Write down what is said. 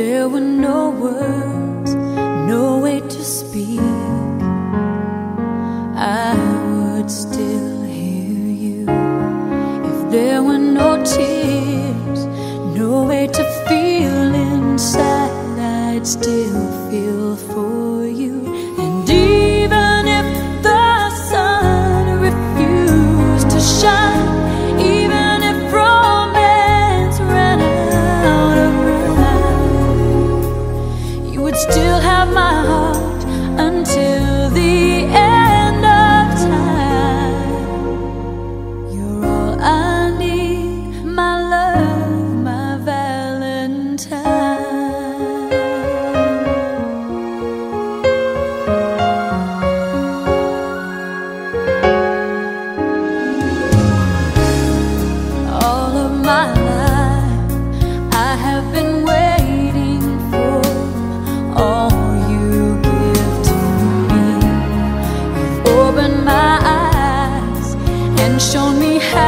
there were no words, no way to speak, I would still hear you. If there were no tears, no way to feel inside, I'd still feel for 手里。